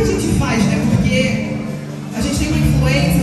que a gente faz, né? Porque a gente tem uma influência